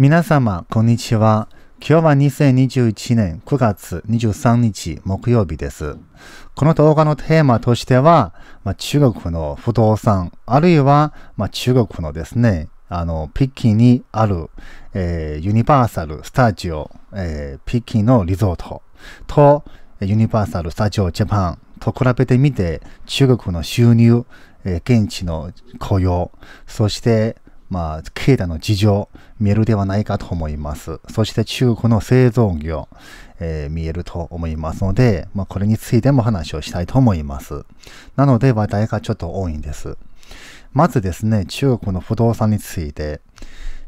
皆様、こんにちは。今日は2021年9月23日木曜日です。この動画のテーマとしては、まあ、中国の不動産、あるいは、まあ、中国のですね、あの、北京にある、えーユニバーサル・スタジオ、えー北京のリゾートと、ユニバーサル・スタジオ・ジャパンと比べてみて、中国の収入、えー現地の雇用、そして、まあ、経済の事情、見えるではないかと思います。そして中国の製造業、えー見えると思いますので、まあ、これについても話をしたいと思います。なので、話題がちょっと多いんです。まずですね、中国の不動産について、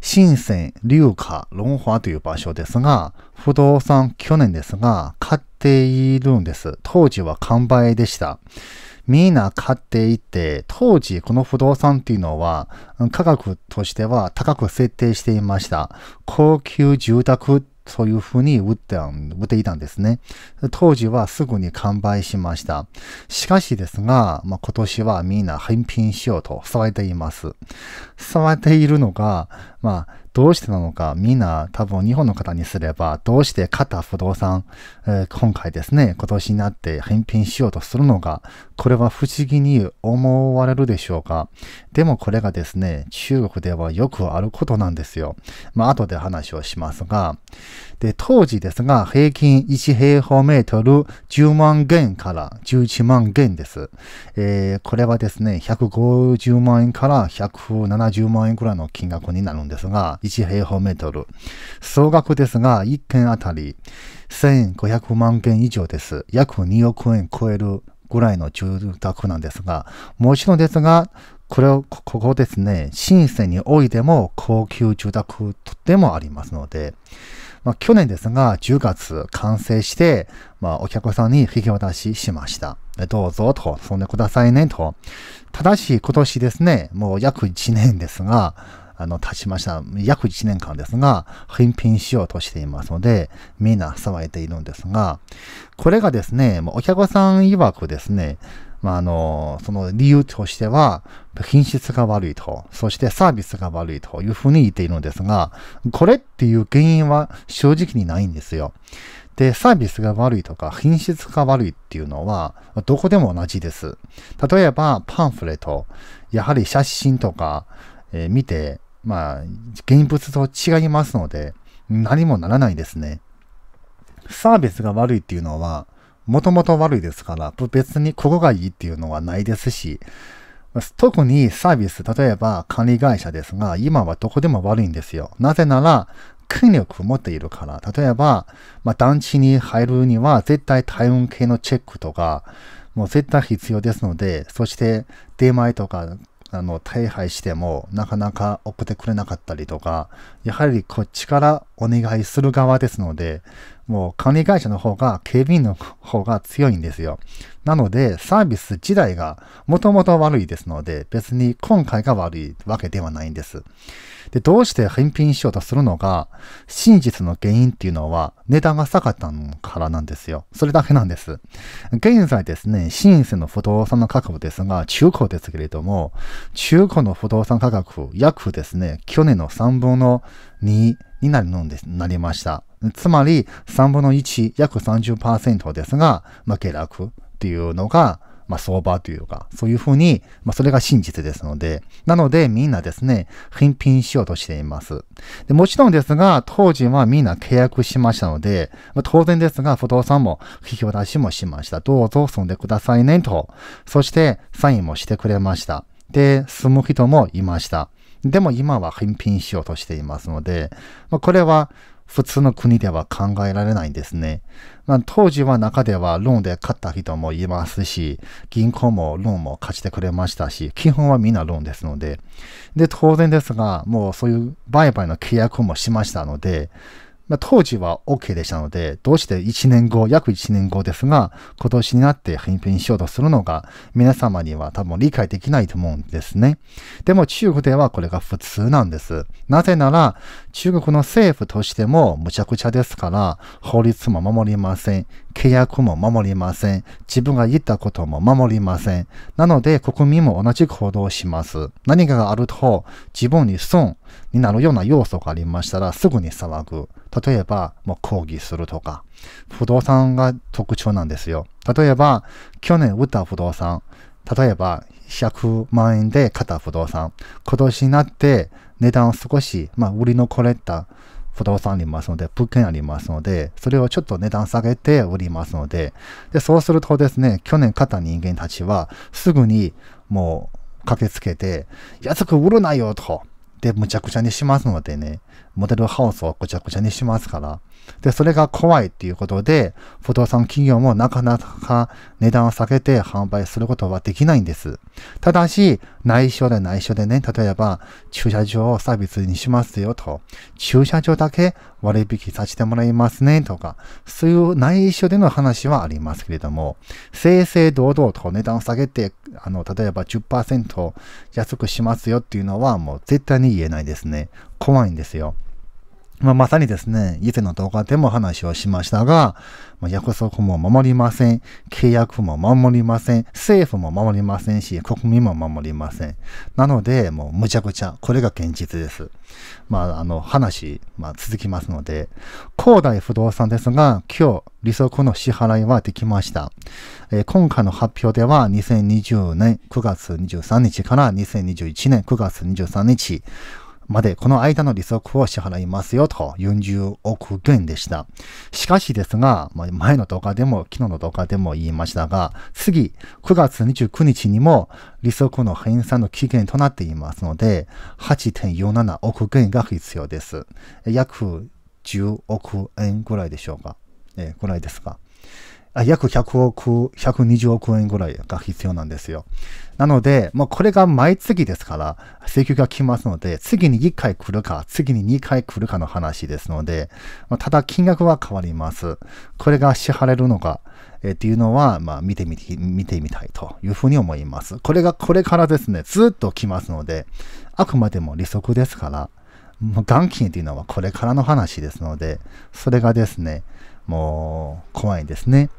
深セン、龍華、龍華という場所ですが、不動産去年ですが、買っているんです。当時は完売でした。みんな買っていて、当時この不動産っていうのは、価格としては高く設定していました。高級住宅そういうふうに売って売っていたんですね。当時はすぐに完売しました。しかしですが、まあ、今年はみんな返品しようと騒いでいます。騒いでいるのが、まあ、どうしてなのか、みんな多分日本の方にすれば、どうして買った不動産、えー今回ですね、今年になって返品しようとするのか、これは不思議に思われるでしょうか。でもこれがですね、中国ではよくあることなんですよ。まあ、後で話をしますが、で、当時ですが、平均1平方メートル10万元から11万元です。えーこれはですね、150万円から170万円くらいの金額になるんですですが、1平方メートル。総額ですが、1件あたり1500万元以上です。約2億円超えるぐらいの住宅なんですが、もちろんですが、これを、ここですね、深セにおいても高級住宅とってもありますので、まあ、去年ですが、10月完成して、まあ、お客さんに引き渡ししました。どうぞと、そんでくださいねと。ただし、今年ですね、もう約1年ですが、あの、経ちました。約1年間ですが、返品しようとしていますので、みんな騒いでいるんですが、これがですね、お客さん曰くですね、まあ、あの、その理由としては、品質が悪いと、そしてサービスが悪いというふうに言っているのですが、これっていう原因は正直にないんですよ。で、サービスが悪いとか品質が悪いっていうのは、どこでも同じです。例えば、パンフレット、やはり写真とか、えー見て、まあ、現物と違いますので、何もならないですね。サービスが悪いっていうのは、もともと悪いですから、別にここがいいっていうのはないですし、特にサービス、例えば管理会社ですが、今はどこでも悪いんですよ。なぜなら、権力を持っているから。例えば、まあ、団地に入るには絶対体温計のチェックとか、もう絶対必要ですので、そして出前とか、あの、大配してもなかなか送ってくれなかったりとか、やはりこっちからお願いする側ですので、もう管理会社の方が、警備員の方が強いんですよ。なので、サービス自体がもともと悪いですので、別に今回が悪いわけではないんです。で、どうして返品しようとするのが、真実の原因っていうのは値段が下がったからなんですよ。それだけなんです。現在ですね、新セの不動産の価格ですが、中古ですけれども、中古の不動産価格、約ですね、去年の3分の2になるのです、なりました。つまり、3分の1、約30%ですが、まあ、下落っていうのが、まあ、相場というか、そういうふうに、まあ、それが真実ですので、なので、みんなですね、返品しようとしています。でもちろんですが、当時はみんな契約しましたので、まあ、当然ですが、不動産も引き渡しもしました。どうぞ住んでくださいねと。そして、サインもしてくれました。で、住む人もいました。でも今は返品しようとしていますので、まあ、これは普通の国では考えられないんですね。まあ、当時は中ではローンで買った人もいますし、銀行もローンも貸してくれましたし、基本はみんなローンですので。で、当然ですが、もうそういう売買の契約もしましたので、まあ、当時は OK でしたので、どうして1年後、約1年後ですが、今年になって返品しようとするのが、皆様には多分理解できないと思うんですね。でも中国ではこれが普通なんです。なぜなら、中国の政府としても無茶苦茶ですから、法律も守りません。契約も守りません。自分が言ったことも守りません。なので、国民も同じ行動をします。何かがあると、自分に損になるような要素がありましたら、すぐに騒ぐ。例えば、もう抗議するとか、不動産が特徴なんですよ。例えば、去年売った不動産、例えば、100万円で買った不動産、今年になって値段を少し、まあ、売りのこれた不動産ありますので、物件ありますので、それをちょっと値段下げて売りますので、で、そうするとですね、去年買った人間たちは、すぐにもう駆けつけて、安く売るなよと。で、むちゃくちゃにしますのでね、モデルハウスをぐちゃぐちゃにしますから。で、それが怖いっていうことで、不動産企業もなかなか値段を下げて販売することはできないんです。ただし、内緒で内緒でね、例えば、駐車場をサービスにしますよと、駐車場だけ割引させてもらいますねとか、そういう内緒での話はありますけれども、正々堂々と値段を下げて、あの、例えば10%安くしますよっていうのはもう絶対に言えないですね。怖いんですよ。まあ、まさにですね、以前の動画でも話をしましたが、まあ、約束も守りません。契約も守りません。政府も守りませんし、国民も守りません。なので、もうむちゃくちゃ、これが現実です。まあ、あの、話、まあ、続きますので、広大不動産ですが、今日、利息の支払いはできました。えー、今回の発表では、2020年9月23日から2021年9月23日、までこの間の利息を支払いますよと40億元でした。しかしですが、ま、前の動画でも昨日の動画でも言いましたが、次9月29日にも利息の返済の期限となっていますので、8.47億元が必要です。約10億円ぐらいでしょうか。えー、ぐらいですか。約100億、120億円ぐらいが必要なんですよ。なので、もうこれが毎月ですから、請求が来ますので、次に1回来るか、次に2回来るかの話ですので、まあ、ただ金額は変わります。これが支払えるのか、えー、っていうのは、まあ見てみ、見てみたいというふうに思います。これがこれからですね、ずっと来ますので、あくまでも利息ですから、もう元金っていうのはこれからの話ですので、それがですね、もう怖いですね。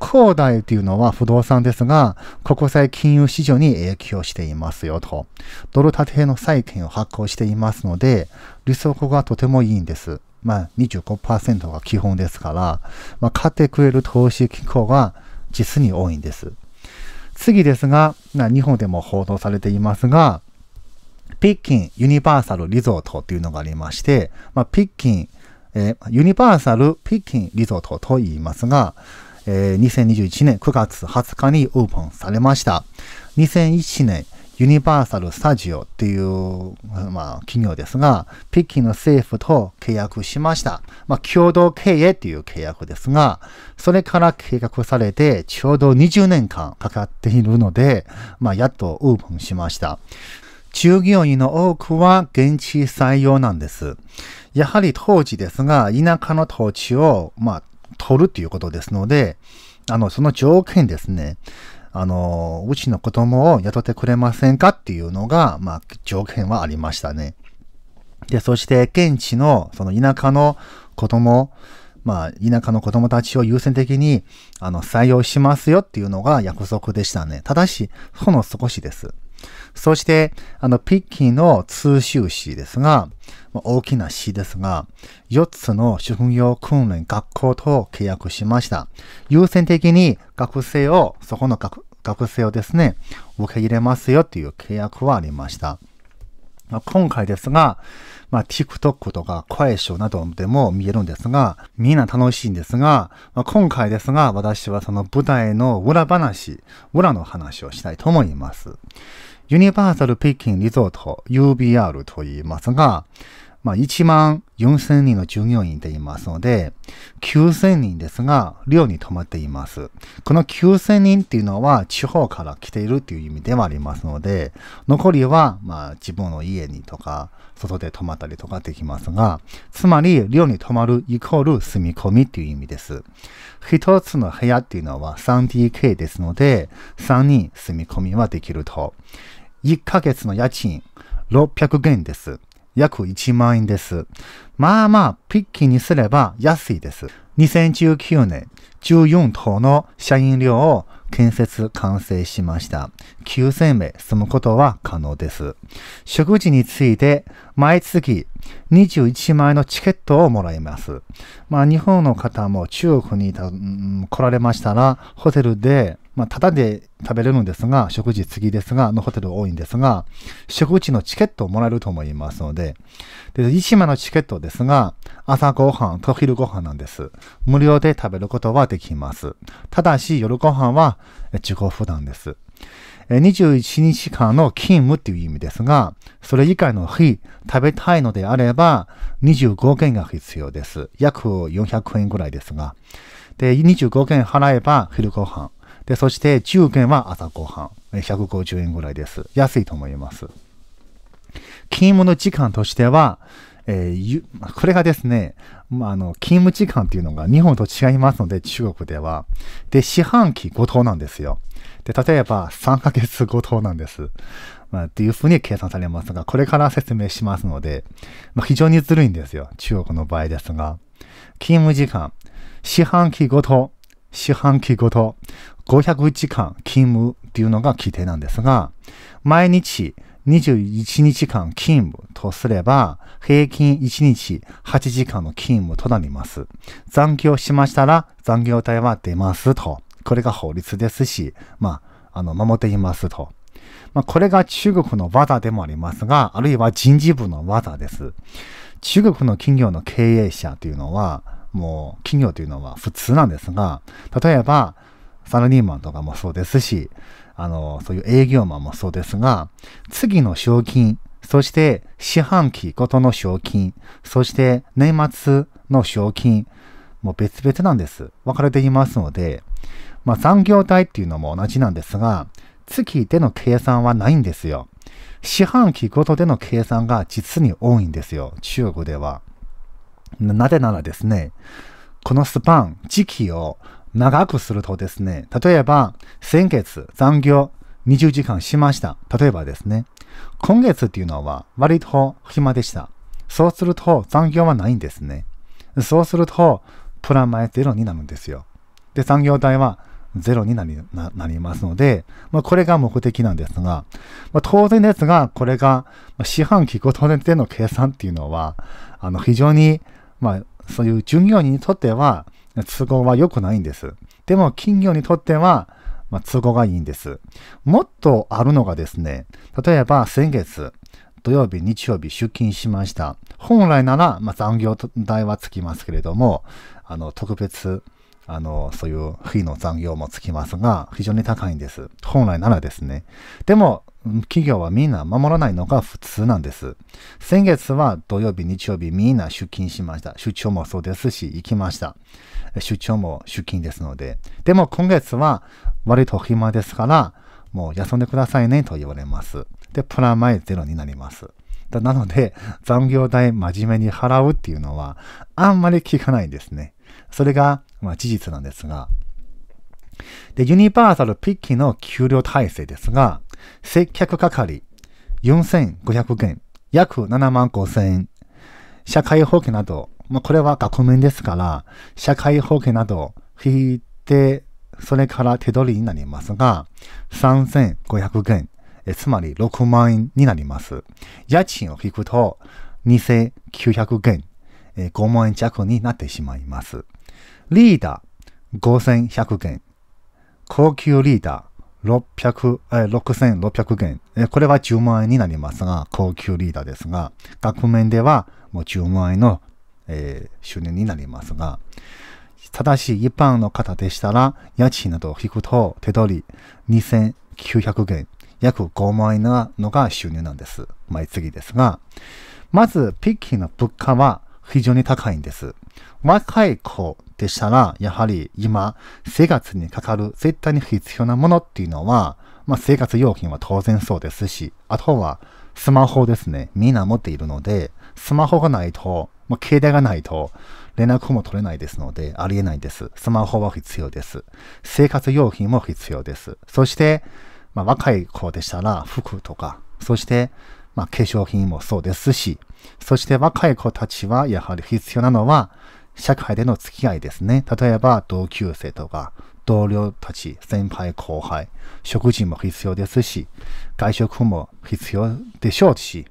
恒大というのは不動産ですが、国際金融市場に影響していますよと。ドル建ての債券を発行していますので、利息がとてもいいんです。まあ25%が基本ですから、まあ、買ってくれる投資機構が実に多いんです。次ですが、日本でも報道されていますが、ピッキンユニバーサルリゾートというのがありまして、まあ、ピッキンえー、ユニバーサルピッキンリゾートと言いますが、えー、2021年9月20日にオープンされました。2001年、ユニバーサルスタジオっていう、まあ、企業ですが、ピッキンの政府と契約しました。まあ、共同経営っていう契約ですが、それから計画されてちょうど20年間かかっているので、まあ、やっとオープンしました。従業員の多くは現地採用なんです。やはり当時ですが、田舎の土地を、まあ、取るということですので、あの、その条件ですね。あの、うちの子供を雇ってくれませんかっていうのが、まあ、条件はありましたね。で、そして現地の、その田舎の子供、まあ、田舎の子供たちを優先的に、あの、採用しますよっていうのが約束でしたね。ただし、ほの少しです。そして、あの、ピッキーの通州市ですが、大きな市ですが、4つの職業訓練学校と契約しました。優先的に学生を、そこの学学生をですね、受け入れますよという契約はありました。今回ですが、まあ、TikTok とか声ショーなどでも見えるんですが、みんな楽しいんですが、まあ、今回ですが、私はその舞台の裏話、裏の話をしたいと思います。ユニバーサルピッキンリゾート UBR と言いますが、まあ、1万4000人の従業員でいますので、9000人ですが、寮に泊まっています。この9000人っていうのは地方から来ているっていう意味ではありますので、残りは、まあ、自分の家にとか、外で泊まったりとかできますが、つまり、寮に泊まるイコール住み込みっていう意味です。一つの部屋っていうのは 3DK ですので、3人住み込みはできると。1ヶ月の家賃600元です。約1万円です。まあまあ、ピッキーにすれば安いです。2019年、14棟の社員寮を建設完成しました。9000名住むことは可能です。食事について毎月21万円のチケットをもらいます。まあ日本の方も中国に、来られましたらホテルでまあ、ただで食べれるんですが、食事次ですが、のホテル多いんですが、食事のチケットをもらえると思いますので、で、1枚のチケットですが、朝ごはんと昼ごはんなんです。無料で食べることはできます。ただし、夜ごはんは自己負担です。21日間の勤務っていう意味ですが、それ以外の日、食べたいのであれば、25件が必要です。約400円ぐらいですが。で、25件払えば昼ごはん。で、そして10件は朝ごはん。150円ぐらいです。安いと思います。勤務の時間としては、えー、これがですね、まあ、あの、勤務時間っていうのが日本と違いますので、中国では。で、四半期ごとなんですよ。で、例えば3ヶ月ごとなんです。まあ、っていうふうに計算されますが、これから説明しますので、まあ、非常にずるいんですよ。中国の場合ですが。勤務時間、四半期ごと、四半期ごと、500時間勤務っていうのが規定なんですが、毎日21日間勤務とすれば、平均1日8時間の勤務となります。残業しましたら残業代は出ますと。これが法律ですし、まあ、あの、守っていますと。まあ、これが中国の技でもありますが、あるいは人事部の技です。中国の企業の経営者というのは、もう企業というのは普通なんですが、例えば、サラリーマンとかもそうですし、あの、そういう営業マンもそうですが、次の賞金、そして四半期ごとの賞金、そして年末の賞金、もう別々なんです。分かれていますので、まあ残業代っていうのも同じなんですが、月での計算はないんですよ。四半期ごとでの計算が実に多いんですよ。中国では。なぜならですね、このスパン、時期を長くするとですね、例えば先月残業20時間しました。例えばですね、今月っていうのは割と暇でした。そうすると残業はないんですね。そうするとプラマイゼロになるんですよ。で、残業代はゼロになりなりますので、まあ、これが目的なんですが、まあ、当然ですが、これが四半期ごとでの計算っていうのは、あの非常に、まあ、そういう従業員にとっては、都合は良くないんです。でも企業にとっては、まあ、都合がいいんです。もっとあるのがですね、例えば先月、土曜日、日曜日出勤しました。本来なら、まあ、残業代はつきますけれども、あの、特別、あの、そういう日の残業もつきますが、非常に高いんです。本来ならですね。でも、企業はみんな守らないのが普通なんです。先月は土曜日、日曜日みんな出勤しました。出張もそうですし、行きました。出張も出勤ですので。でも今月は割と暇ですから、もう休んでくださいねと言われます。で、プラマイゼロになります。なので、残業代真面目に払うっていうのは、あんまり聞かないんですね。それが、まあ、事実なんですが。で、ユニバーサルピッキーの給料体制ですが、接客係4500元、約7万5000円、社会保険などまあ、これは額面ですから、社会保険など引いて、それから手取りになりますが、3500元、えつまり6万円になります。家賃を引くと2900元、え5万円弱になってしまいます。リーダー5100元、高級リーダー600え6600元え、これは10万円になりますが、高級リーダーですが、額面ではもう10万円のえー、収入になりますが、ただし一般の方でしたら、家賃などを引くと手取り2900元、約5万円なのが収入なんです。毎月ですが、まず、北京の物価は非常に高いんです。若い子でしたら、やはり今、生活にかかる絶対に必要なものっていうのは、まあ、生活用品は当然そうですし、あとはスマホですね。みんな持っているので、スマホがないと、まあ、携帯がないと、連絡も取れないですので、ありえないです。スマホは必要です。生活用品も必要です。そして、まあ、若い子でしたら服とか、そして、まあ、化粧品もそうですし、そして若い子たちはやはり必要なのは、社会での付き合いですね。例えば同級生とか、同僚たち、先輩後輩、食事も必要ですし、外食も必要でしょうし、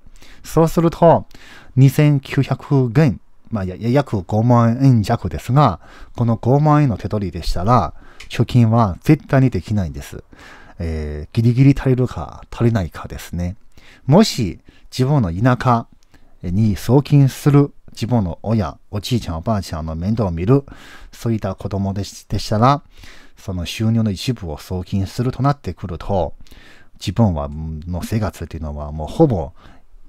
そうすると、2900元、まあ、約5万円弱ですが、この5万円の手取りでしたら、貯金は絶対にできないんです。えー、ギリギリ足りるか足りないかですね。もし自分の田舎に送金する自分の親、おじいちゃん、おばあちゃんの面倒を見る、そういった子供でしたら、その収入の一部を送金するとなってくると、自分はの生活っていうのはもうほぼ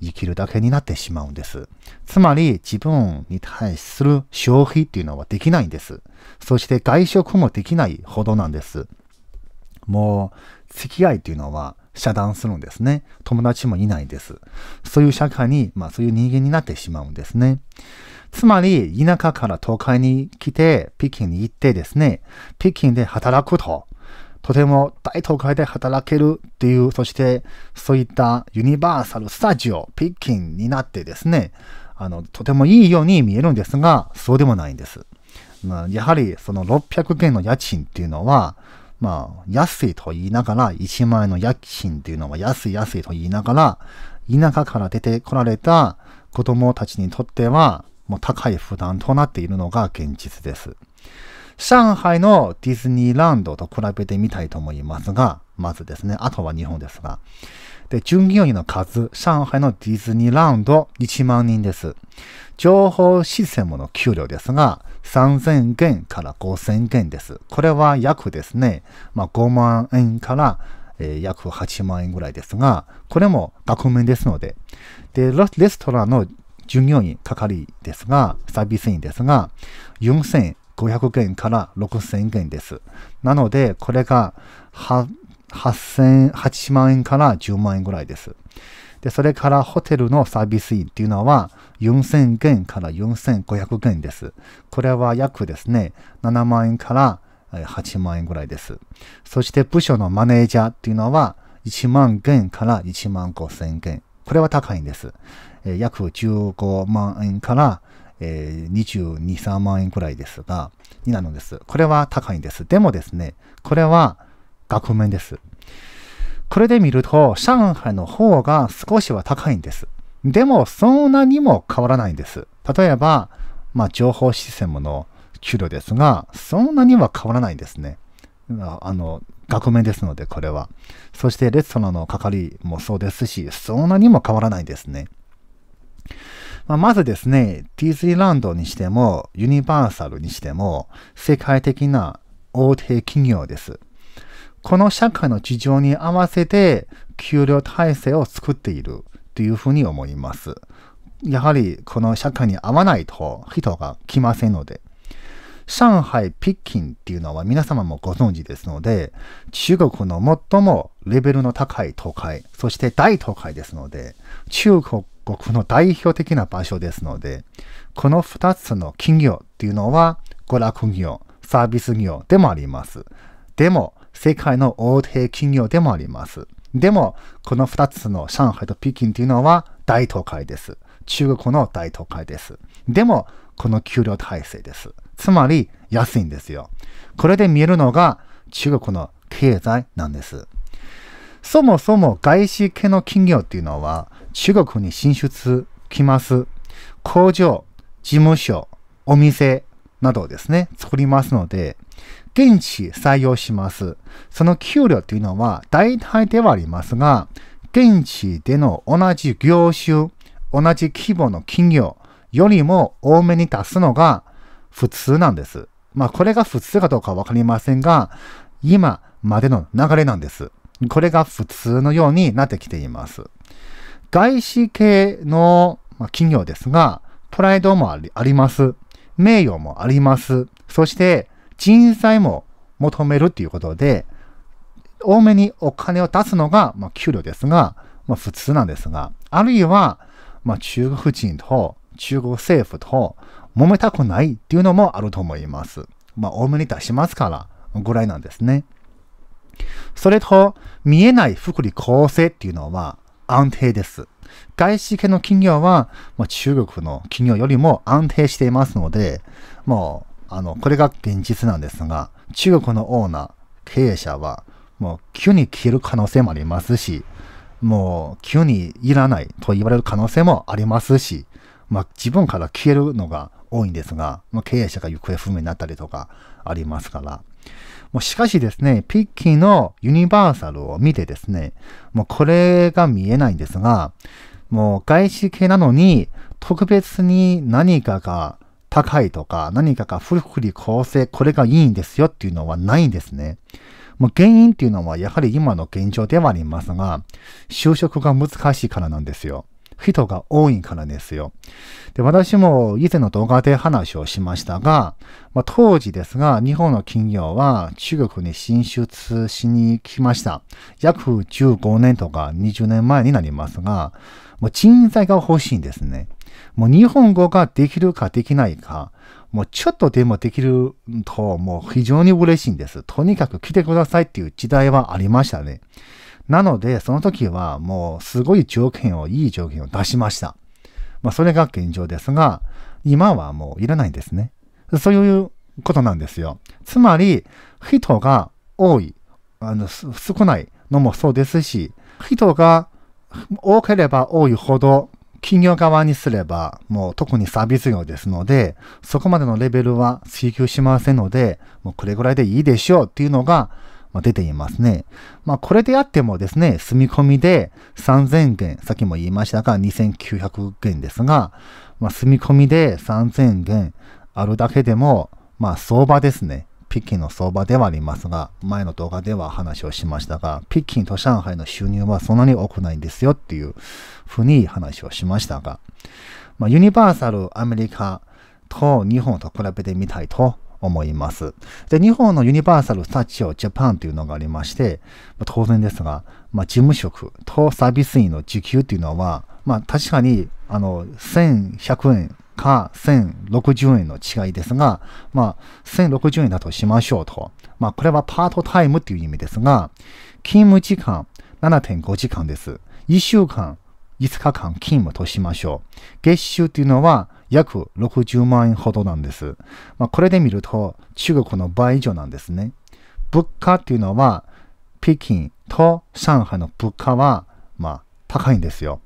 生きるだけになってしまうんです。つまり自分に対する消費っていうのはできないんです。そして外食もできないほどなんです。もう付き合いっていうのは遮断するんですね。友達もいないんです。そういう社会に、まあそういう人間になってしまうんですね。つまり、田舎から東海に来て、北京に行ってですね、北京で働くと、とても大都会で働けるっていう、そしてそういったユニバーサルスタジオ、北京になってですね、あの、とてもいいように見えるんですが、そうでもないんです。まあ、やはりその600元の家賃っていうのは、まあ、安いと言いながら、1万円の家賃っていうのは安い安いと言いながら、田舎から出てこられた子供たちにとっては、もう高い負担となっているのが現実です。上海のディズニーランドと比べてみたいと思いますが、まずですね、あとは日本ですが。で、従業員の数、上海のディズニーランド1万人です。情報システムの給料ですが、3000元から5000元です。これは約ですね、まあ、5万円から、え、約8万円ぐらいですが、これも額面ですので、で、レストランの従業員係ですが、サービス員ですが、4000 500元から6000元です。なので、これが8000、8万円から10万円ぐらいです。で、それからホテルのサービス員っていうのは4000元から4500元です。これは約ですね、7万円から8万円ぐらいです。そして部署のマネージャーっていうのは1万元から1万5000元。これは高いんです。約15万円からえー、22、3万円くらいですが、になるんです。これは高いんです。でもですね、これは額面です。これで見ると、上海の方が少しは高いんです。でも、そんなにも変わらないんです。例えば、まあ、情報システムの給料ですが、そんなには変わらないんですね。あの、額面ですので、これは。そして、レストランの係もそうですし、そんなにも変わらないんですね。まあ、まずですね、ディズニーランドにしても、ユニバーサルにしても、世界的な大手企業です。この社会の事情に合わせて、給料体制を作っているというふうに思います。やはり、この社会に合わないと人が来ませんので。上海、北京っていうのは皆様もご存知ですので、中国の最もレベルの高い都会、そして大都会ですので、中国の代表的な場所ですので、この2つの企業っていうのは娯楽業、サービス業でもあります。でも、世界の大手企業でもあります。でも、この2つの上海と北京っていうのは大都会です。中国の大都会です。でも、この給料体制です。つまり、安いんですよ。これで見えるのが中国の経済なんです。そもそも外資系の企業っていうのは中国に進出きます。工場、事務所、お店などですね、作りますので、現地採用します。その給料というのは大体ではありますが、現地での同じ業種、同じ規模の企業よりも多めに出すのが普通なんです。まあこれが普通かどうかわかりませんが、今までの流れなんです。これが普通のようになってきています。外資系の、企業ですが、プライドもありあります。名誉もあります。そして、人材も求めるっていうことで、多めにお金を出すのが、まあ、給料ですが、まあ、普通なんですが、あるいは、まあ、中国人と中国政府と揉めたくないっていうのもあると思います。まあ、多めに出しますからぐらいなんですね。それと、見えない福利厚生っていうのは安定です。外資系の企業は、まあ、中国の企業よりも安定していますので、もう、あの、これが現実なんですが、中国のオーナー、経営者は、もう急に消える可能性もありますし、もう急にいらないと言われる可能性もありますし、まあ、自分から消えるのが多いんですが、まあ、経営者が行方不明になったりとかありますから。もうしかしですね、ピッキーのユニバーサルを見てですね、もうこれが見えないんですが、もう外資系なのに特別に何かが高いとか何かが福利厚生、これがいいんですよっていうのはないんですね。もう原因っていうのはやはり今の現状ではありますが、就職が難しいからなんですよ。人が多いからですよ。で、私も以前の動画で話をしましたが、まあ、当時ですが、日本の企業は中国に進出しに来ました。約15年とか20年前になりますが、もう人材が欲しいんですね。もう日本語ができるかできないか、もうちょっとでもできると、もう非常に嬉しいんです。とにかく来てくださいっていう時代はありましたね。なので、その時はもうすごい条件を、いい条件を出しました。まあ、それが現状ですが、今はもういらないんですね。そういうことなんですよ。つまり、人が多い、あの、少ないのもそうですし、人が多ければ多いほど企業側にすれば、もう特にサービス業ですので、そこまでのレベルは追求しませんので、もうこれぐらいでいいでしょうっていうのが、出ていますね。まあ、これであってもですね、住み込みで3000元、さっきも言いましたが、2900元ですが、まあ、住み込みで3000元あるだけでも、まあ、相場ですね。ピッキンの相場ではありますが、前の動画では話をしましたが、ピッキンと上海の収入はそんなに多くないんですよっていうふうに話をしましたが、まあ、ユニバーサルアメリカと日本と比べてみたいと思います。で、日本のユニバーサルスタチオジャパンというのがありまして、まあ、当然ですが、まあ、事務職とサービス員の時給というのは、まあ、確かに、あの、1100円か1060円の違いですが、まあ、1060円だとしましょうと。まあ、これはパートタイムという意味ですが、勤務時間7.5時間です。1週間5日間勤務としましょう。月収というのは約60万円ほどなんです。まあ、これで見ると中国の倍以上なんですね。物価っていうのは、北京と上海の物価は、まあ、高いんですよ。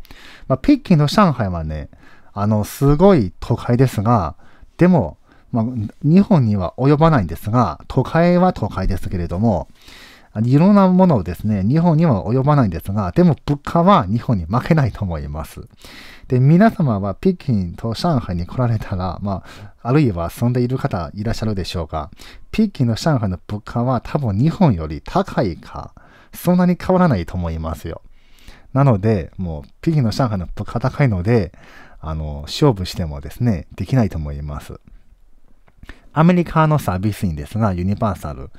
まあ、北京と上海はね、あの、すごい都会ですが、でも、まあ、日本には及ばないんですが、都会は都会ですけれども、いろんなものをですね、日本には及ばないんですが、でも物価は日本に負けないと思います。で、皆様は北京と上海に来られたら、まあ、あるいは住んでいる方いらっしゃるでしょうか。北京の上海の物価は多分日本より高いか、そんなに変わらないと思いますよ。なので、もう、北京の上海の物価高いので、あの、勝負してもですね、できないと思います。アメリカのサービス員ですが、ユニバーサル、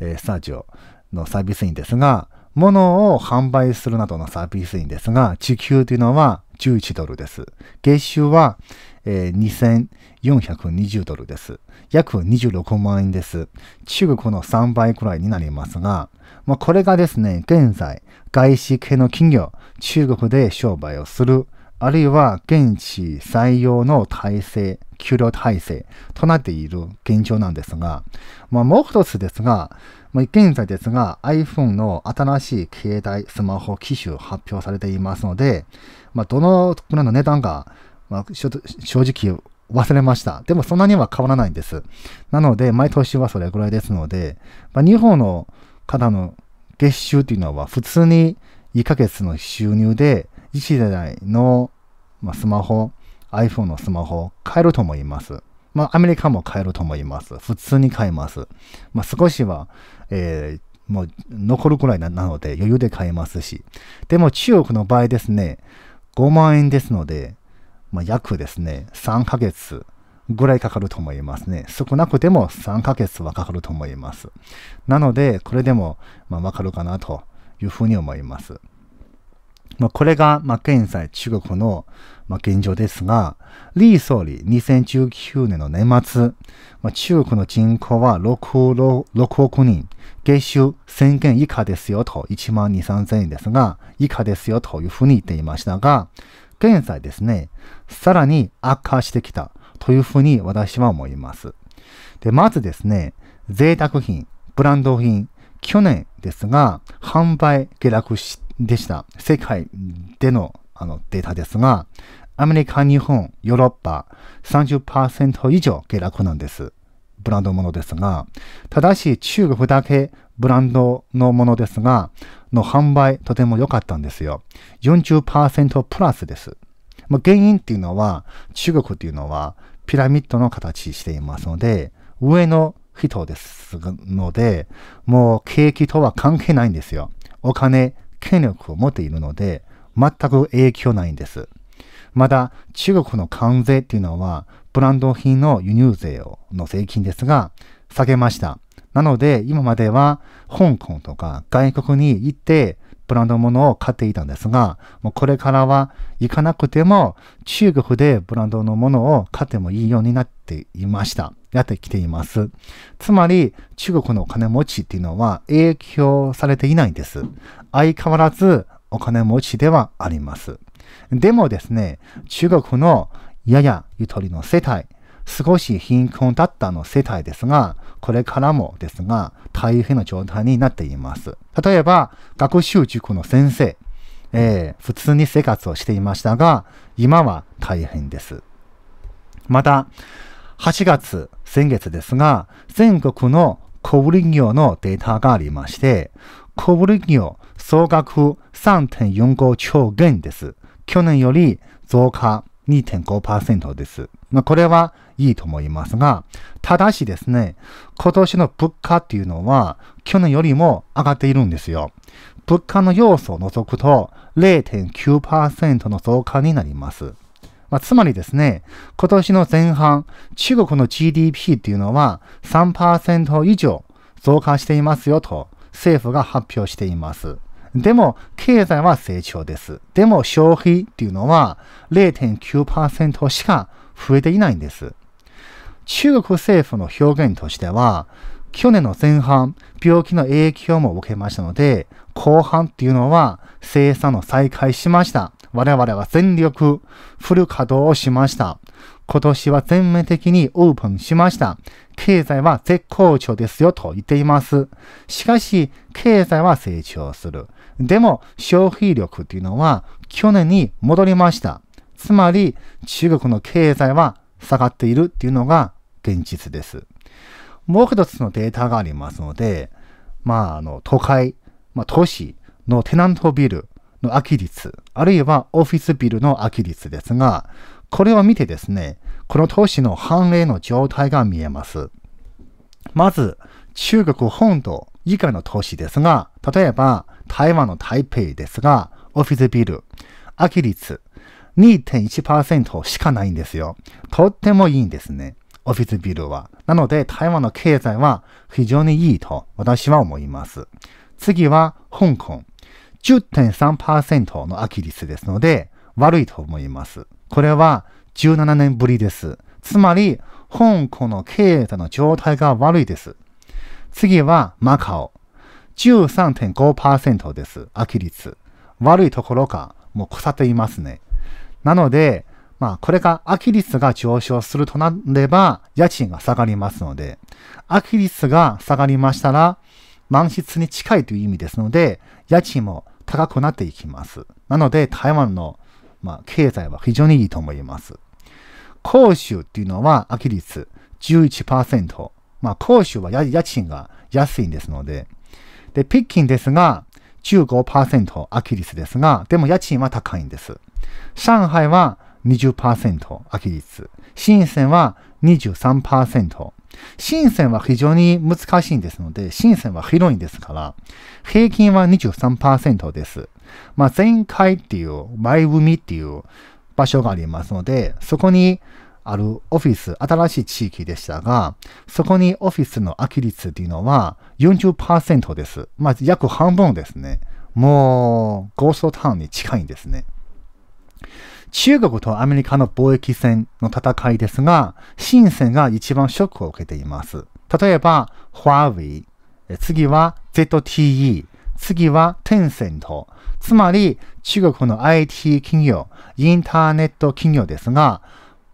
えー、スタジオのサービス員ですが、物を販売するなどのサービス員ですが、時給というのは11ドルです。月収は、えー、2420ドルです。約26万円です。中国の3倍くらいになりますが、まあ、これがですね、現在、外資系の企業、中国で商売をするあるいは現地採用の体制、給料体制となっている現状なんですが、まあ、もう一つですが、まあ、現在ですが iPhone の新しい携帯スマホ機種発表されていますので、まあ、どのくらいの値段が、まあ、正直忘れました。でもそんなには変わらないんです。なので、毎年はそれぐらいですので、まあ、日本の方の月収というのは普通に1ヶ月の収入で次世代の、まあ、スマホ、iPhone のスマホ買えると思います。まあ、アメリカも買えると思います。普通に買えます。まあ、少しは、えー、もう残るくらいなので余裕で買えますし。でも中国の場合ですね、5万円ですので、まあ、約ですね、3ヶ月ぐらいかかると思いますね。少なくても3ヶ月はかかると思います。なので、これでも、まあ、わかるかなというふうに思います。まあ、これが、まあ、現在中国の、まあ、現状ですが、李総理2019年の年末、まあ、中国の人口は 6, 6億人、月収1000元以下ですよと、1万2、3000円ですが、以下ですよというふうに言っていましたが、現在ですね、さらに悪化してきたというふうに私は思います。で、まずですね、贅沢品、ブランド品、去年ですが、販売下落してでした。世界でのあのデータですが、アメリカ、日本、ヨーロッパ、30%以上下落なんです。ブランドものですが、ただし中国だけブランドのものですが、の販売とても良かったんですよ。40%プラスです。まあ、原因っていうのは、中国っていうのはピラミッドの形していますので、上の人ですので、もう景気とは関係ないんですよ。お金、権力を持っているので、全く影響ないんです。また、中国の関税っていうのは、ブランド品の輸入税の税金ですが、下げました。なので、今までは香港とか外国に行ってブランド物を買っていたんですが、もうこれからは行かなくても中国でブランドのものを買ってもいいようになっていました。やってきています。つまり、中国のお金持ちっていうのは影響されていないんです。相変わらずお金持ちではあります。でもですね、中国のややゆとりの世帯、少し貧困だったの世帯ですが、これからもですが、大変な状態になっています。例えば、学習塾の先生、えー、普通に生活をしていましたが、今は大変です。また、8月、先月ですが、全国の小売業のデータがありまして、小売業総額3.45兆元です。去年より増加2.5%です。まあ、これはいいと思いますが、ただしですね、今年の物価っていうのは去年よりも上がっているんですよ。物価の要素を除くと0.9%の増加になります。まあ、つまりですね、今年の前半、中国の GDP っていうのは3%以上増加していますよと政府が発表しています。でも、経済は成長です。でも、消費っていうのは0.9%しか増えていないんです。中国政府の表現としては、去年の前半、病気の影響も受けましたので、後半っていうのは生産を再開しました。我々は全力、フル稼働をしました。今年は全面的にオープンしました。経済は絶好調ですよと言っています。しかし、経済は成長する。でも、消費力っていうのは去年に戻りました。つまり、中国の経済は下がっているっていうのが現実です。もう一つのデータがありますので、まあ、あの、都会、まあ、都市のテナントビルの空き率、あるいはオフィスビルの空き率ですが、これを見てですね、この都市の繁栄の状態が見えます。まず、中国本土以外の都市ですが、例えば台湾の台北ですが、オフィスビル、空き率2.1%しかないんですよ。とってもいいんですね。オフィスビルは。なので、台湾の経済は非常にいいと私は思います。次は香港。10.3%の空き率ですので、悪いと思います。これは17年ぶりです。つまり、香港の経済の状態が悪いです。次はマカオ。13.5%です。空き率。悪いところか、もう腐っていますね。なので、まあ、これが空き率が上昇するとなれば、家賃が下がりますので、空き率が下がりましたら、満室に近いという意味ですので、家賃も高くなっていきます。なので、台湾の、まあ、経済は非常にいいと思います。広州っていうのは空き率11%。まあ、広州は家賃が安いんですので、で、北京ですが、15%空き率ですが、でも家賃は高いんです。上海は20%空き率。深センは23%。深センは非常に難しいんですので、深センは広いんですから、平均は23%です。まあ、前回っていう、前海っていう場所がありますので、そこにあるオフィス、新しい地域でしたが、そこにオフィスの空き率っていうのは40%です。まあ、約半分ですね。もう、ゴーストタウンに近いんですね。中国とアメリカの貿易戦の戦いですが、深センが一番ショックを受けています。例えば、ファーウェイ、次は ZTE、次はテンセント。つまり、中国の IT 企業、インターネット企業ですが、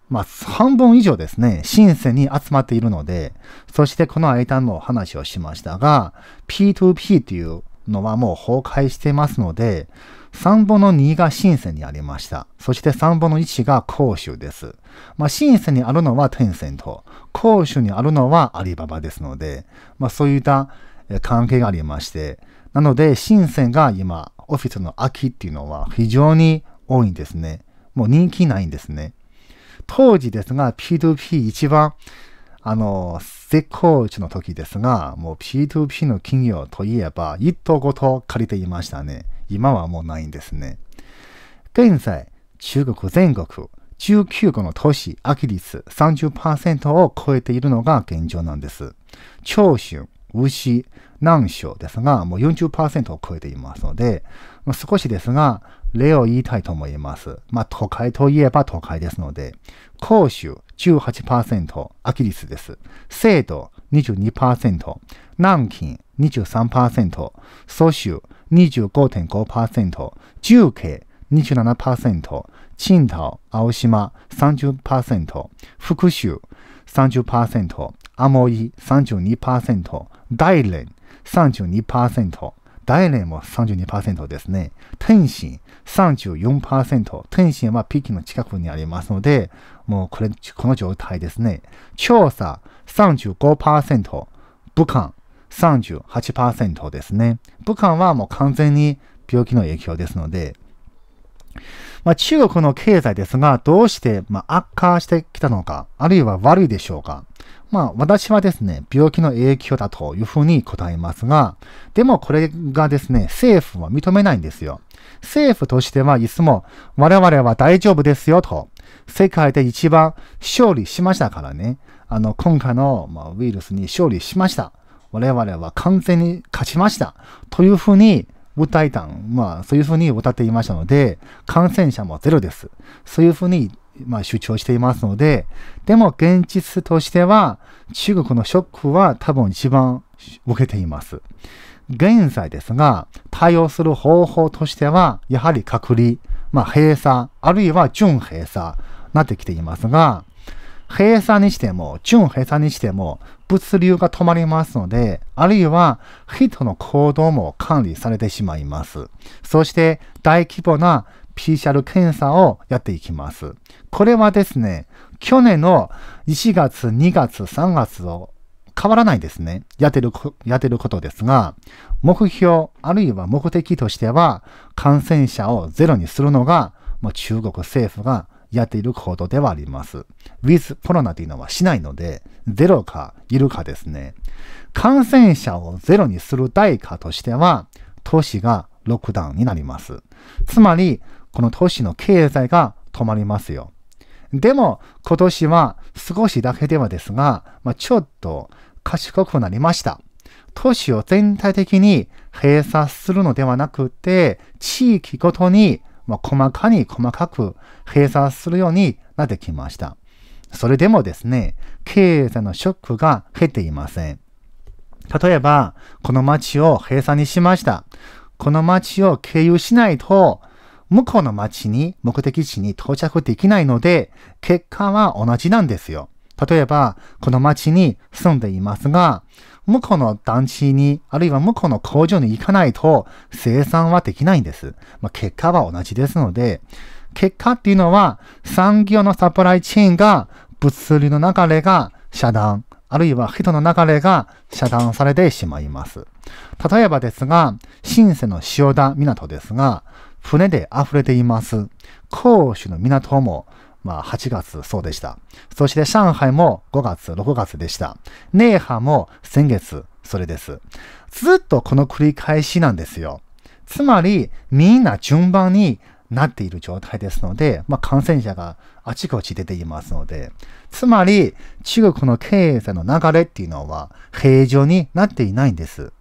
まあ、半分以上ですね、深センに集まっているので、そしてこの間の話をしましたが、P2P というのはもう崩壊していますので、3分の2が深センにありました。そして3分の1が甲州です。まあ、深センにあるのはテンセント、甲州にあるのはアリババですので、まあ、そういった関係がありまして、なので、深センが今、オフィスの空きっていうのは非常に多いんですね。もう人気ないんですね。当時ですが、P2P 一番、あの、絶好調の時ですが、もう P2P の企業といえば、一棟ごと借りていましたね。今はもうないんですね。現在、中国全国19個の都市空き率30%を超えているのが現状なんです。長春、牛、南省ですが、もう40%を超えていますので、少しですが、例を言いたいと思います。まあ、都会といえば都会ですので、甲州18%空き率です。生徒22%、南京23%、蘇州25.5%、重慶27%、青島、青島30%、福州30%、アモイ32%、大連32%、大連も32%ですね。天津34%。天津はピキの近くにありますので、もうこれ、この状態ですね。調査35%。武漢38%ですね。武漢はもう完全に病気の影響ですので、まあ、中国の経済ですが、どうしてま悪化してきたのか、あるいは悪いでしょうか。まあ、私はですね、病気の影響だというふうに答えますが、でもこれがですね、政府は認めないんですよ。政府としてはいつも我々は大丈夫ですよと、世界で一番勝利しましたからね。あの、今回の、まウイルスに勝利しました。我々は完全に勝ちました。というふうに歌いたん、まあ、そういうふうに歌っていましたので、感染者もゼロです。そういうふうに、まあ、主張していますので、でも現実としては、中国のショックは多分一番受けています。現在ですが、対応する方法としては、やはり隔離、まあ、閉鎖、あるいは準閉鎖、なってきていますが、閉鎖にしても、準閉鎖にしても、物流が止まりますので、あるいは人の行動も管理されてしまいます。そして大規模な PCR 検査をやっていきます。これはですね、去年の1月、2月、3月を変わらないですね。やってる、やってることですが、目標、あるいは目的としては、感染者をゼロにするのが、もう中国政府がやっている行動ではあります。with コロナというのはしないので、ゼロかいるかですね。感染者をゼロにする代価としては、都市がロックダウンになります。つまり、この都市の経済が止まりますよ。でも、今年は少しだけではですが、まあ、ちょっと賢くなりました。都市を全体的に閉鎖するのではなくて、地域ごとにまあ、細かに細かく閉鎖するようになってきました。それでもですね、経済のショックが減っていません。例えば、この街を閉鎖にしました。この街を経由しないと、向こうの街に目的地に到着できないので、結果は同じなんですよ。例えば、この街に住んでいますが、向こうの団地に、あるいは向こうの工場に行かないと生産はできないんです。まあ、結果は同じですので、結果っていうのは産業のサプライチェーンが物流の流れが遮断、あるいは人の流れが遮断されてしまいます。例えばですが、新瀬の塩田港ですが、船で溢れています。甲州の港もまあ、8月そうでした。そして上海も5月、6月でした。ネーハも先月、それです。ずっとこの繰り返しなんですよ。つまり、みんな順番になっている状態ですので、まあ、感染者があちこち出ていますので、つまり中国の経済の流れっていうのは平常になっていないんです。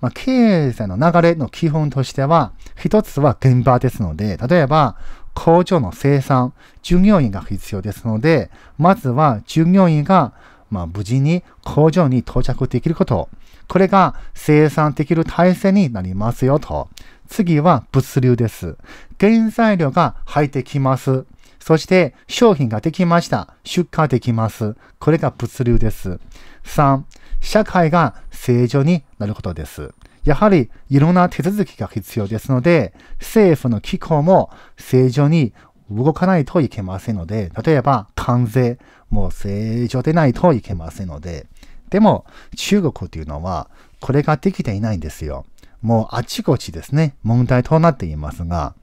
まあ、経済の流れの基本としては、一つは現場ですので、例えば工場の生産、従業員が必要ですので、まずは従業員がまあ、無事に工場に到着できること。これが生産できる体制になりますよと。次は物流です。原材料が入ってきます。そして商品ができました。出荷できます。これが物流です。3、社会が正常になることです。やはりいろんな手続きが必要ですので、政府の機構も正常に動かないといけませんので、例えば関税も正常でないといけませんので、でも中国というのはこれができていないんですよ。もうあちこちですね、問題となっていますが、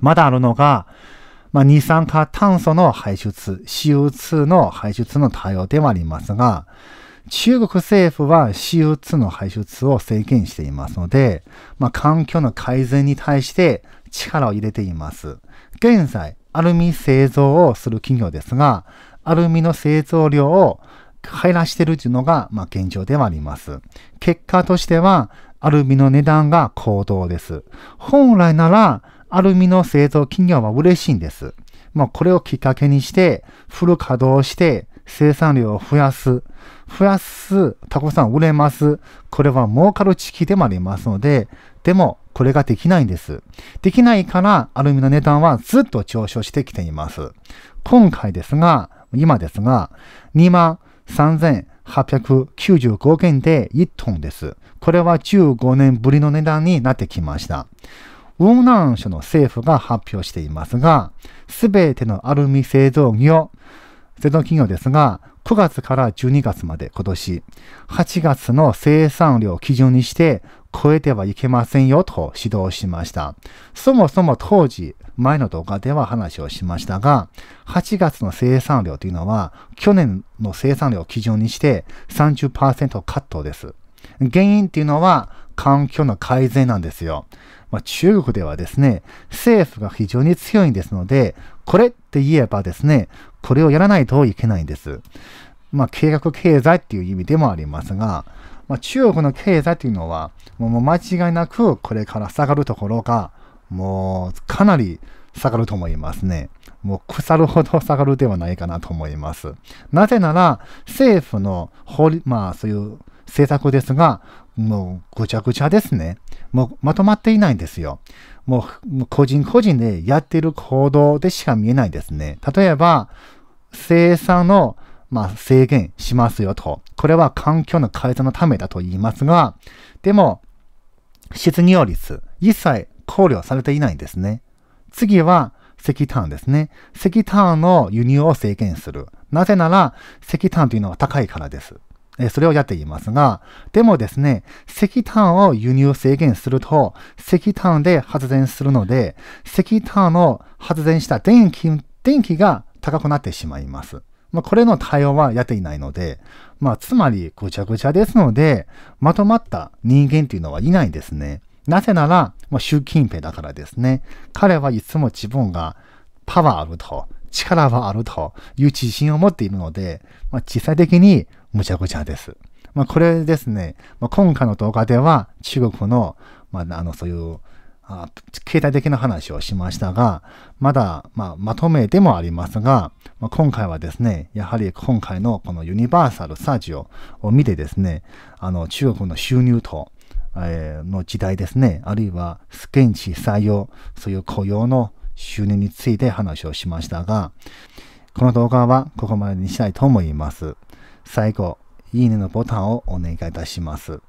まだあるのが、まあ、二酸化炭素の排出、CO2 の排出の対応ではありますが、中国政府は CO2 の排出を制限していますので、まあ、環境の改善に対して力を入れています。現在、アルミ製造をする企業ですが、アルミの製造量を減らしているというのが、まあ、現状ではあります。結果としては、アルミの値段が高騰です。本来なら、アルミの製造企業は嬉しいんです。まあ、これをきっかけにして、フル稼働して生産量を増やす。増やす、たくさん売れます。これは儲かる地域でもありますので、でも、これができないんです。できないから、アルミの値段はずっと上昇してきています。今回ですが、今ですが、2万3895件で1トンです。これは15年ぶりの値段になってきました。雲南省の政府が発表していますが、すべてのアルミ製造業、製造企業ですが、9月から12月まで今年、8月の生産量を基準にして超えてはいけませんよと指導しました。そもそも当時、前の動画では話をしましたが、8月の生産量というのは、去年の生産量を基準にして30%カットです。原因っていうのは環境の改善なんですよ。まあ、中国ではですね、政府が非常に強いんですので、これって言えばですね、これをやらないといけないんです。まあ、計画経済っていう意味でもありますが、まあ、中国の経済っていうのは、もう間違いなくこれから下がるところが、もうかなり下がると思いますね。もう腐るほど下がるではないかなと思います。なぜなら、政府の法律、まあそういう政策ですが、もうぐちゃぐちゃですね。もうまとまっていないんですよ。もう個人個人でやってる行動でしか見えないですね。例えば、生産のまあ、制限しますよと。これは環境の改善のためだと言いますが、でも、失業率、一切考慮されていないんですね。次は石炭ですね。石炭の輸入を制限する。なぜなら、石炭というのは高いからです。それをやっていますが、でもですね、石炭を輸入制限すると、石炭で発電するので、石炭を発電した電気、電気が高くなってしまいます。まあ、これの対応はやっていないので、まあ、つまりぐちゃぐちゃですので、まとまった人間というのはいないんですね。なぜなら、まあ、習近平だからですね。彼はいつも自分がパワーあると、力はあるという自信を持っているので、まあ、実際的にむちゃくちゃです。まあ、これですね、まあ、今回の動画では中国の、まあ、あの、そういうあ経済的な話をしましたが、まだ、まあ、まとめでもありますが、まあ、今回はですね、やはり今回のこのユニバーサルスタジオを見てですね、あの中国の収入と、えー、の時代ですね、あるいは現地採用、そういう雇用の収入について話をしましたが、この動画はここまでにしたいと思います。最後、いいねのボタンをお願いいたします。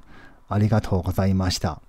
ありがとうございました。